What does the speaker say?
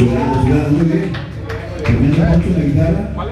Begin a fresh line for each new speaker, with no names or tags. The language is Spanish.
Muy bien. También la guitarra.